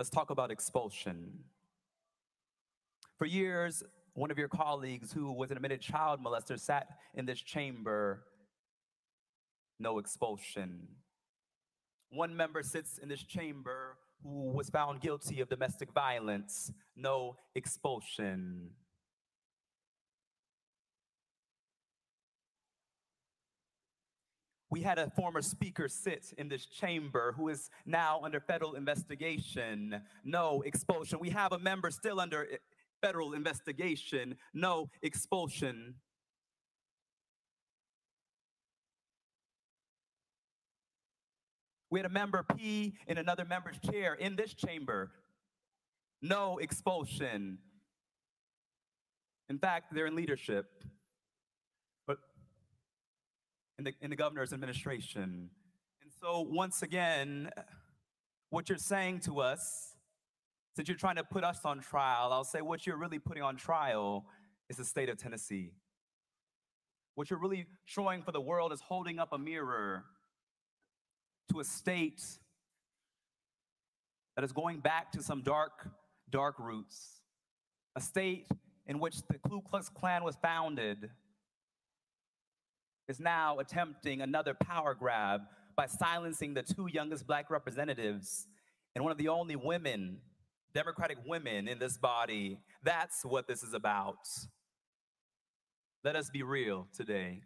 Let's talk about expulsion. For years, one of your colleagues who was an admitted child molester sat in this chamber, no expulsion. One member sits in this chamber who was found guilty of domestic violence, no expulsion. We had a former speaker sit in this chamber who is now under federal investigation, no expulsion. We have a member still under eh, federal investigation, no expulsion. We had a member pee in another member's chair in this chamber. No expulsion. In fact, they're in leadership, in the, in the governor's administration. And so, once again, what you're saying to us, since you're trying to put us on trial, I'll say what you're really putting on trial is the state of Tennessee. What you're really showing for the world is holding up a mirror to a state that is going back to some dark, dark roots, a state in which the Ku Klux Klan was founded, is now attempting another power grab by silencing the two youngest black representatives and one of the only women, Democratic women in this body. That's what this is about. Let us be real today.